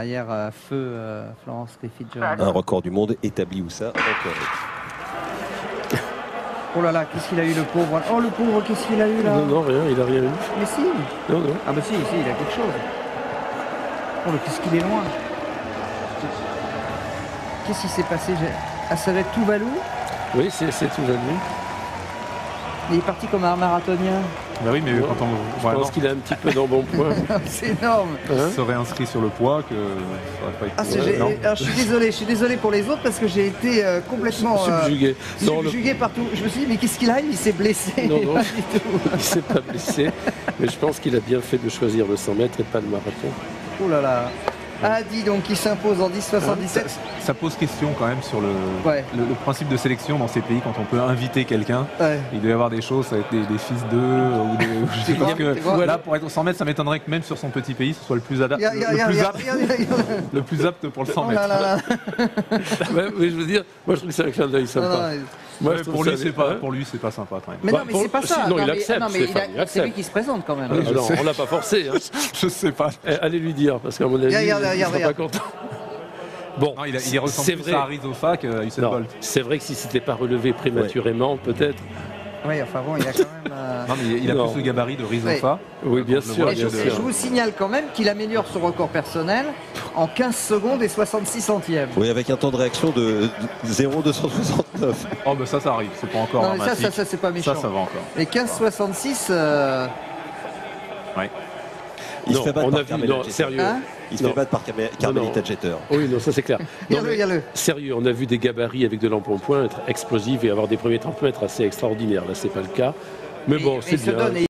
Derrière euh, feu euh, Florence Griffith-Jones. Un record du monde établi où ça encore. Oh là là, qu'est-ce qu'il a eu le pauvre? Oh le pauvre, qu'est-ce qu'il a eu là? Non, non, rien, il a rien eu. Mais si Non, non. Ah bah si, si, il a quelque chose. Oh, mais qu'est-ce qu'il est loin Qu'est-ce qui s'est passé? J'ai- Ah, ça va être tout Valou Oui, c'est venu. Il est parti comme un marathonien. Bah oui, mais Ouais. quand on Je pense qu'il a un petit peu d'embonpoint. C'est énorme Hein serait inscrit sur le poids, que ça aurait pas été. ah, c'est- Ouais, alors, je suis désolé, je suis désolé pour les autres parce que j'ai été euh, complètement euh, Subjugué. Le- subjugué partout. Je me suis dit, mais qu'est-ce qu'il a Il s'est blessé. Non, non. Pas du tout. il s'est pas blessé. Mais je pense qu'il a bien fait de choisir le 100 mètres et pas le marathon. Oh là là. Ah, dis donc, il s'impose en 10,77. Ça, ça pose question quand même sur le, Ouais. le, le principe de sélection dans ces pays quand on peut inviter quelqu'un. Ouais. Il doit y avoir des choses avec des, des fils d'eux ou des. ou je sais pas, que là, pour être au 100 mètres, ça m'étonnerait que même sur son petit pays, ce soit le plus, ada- Regarde, le, plus apte, regarde, regarde. le plus apte pour le 100 Oh mètres. là là là. Ouais, mais je veux dire, moi je trouve que c'est un clin d'œil Non, sympa. Moi, Ouais, trouve pour, lui, c'est pas, pour lui, c'est pas sympa quand même. Mais Bah, non, mais c'est pas ça. sinon, Non, il accepte, C'est lui qui se présente quand même. Ah, non, on l'a pas forcé. hein. Je sais pas. Eh, Allez lui dire, parce qu'à mon avis, il regarde. pas content. Bon, Non, il, a- il ressemble c'est plus vrai. à Arizofa qu'à Usain Non, Bolt. c'est vrai que si c'était pas relevé prématurément, peut-être. Oui, enfin bon, il a quand même. euh, Non, mais il a Non. plus le gabarit de Rizofa. Oui, bien sûr, je, bien sûr. je vous signale quand même qu'il améliore son record personnel en 15 secondes et 66 centièmes. Oui, avec un temps de réaction de 0,269. Oh, bah ça, ça arrive. C'est pas encore Non, mais ça, ça, ça c'est pas méchant. Ça, ça va encore. Et 15,66, euh, Il Non, se fait battre on par a vu, non, sérieux. hein Il se Non. fait battre par Carme- Carmelita Jeter. Oui, non, ça c'est clair. Non, mais sérieux, on a vu des gabarits avec de l'embonpoint être explosifs et avoir des premiers 30 mètres assez extraordinaires. Là, c'est pas le cas. Mais bon, c'est bien.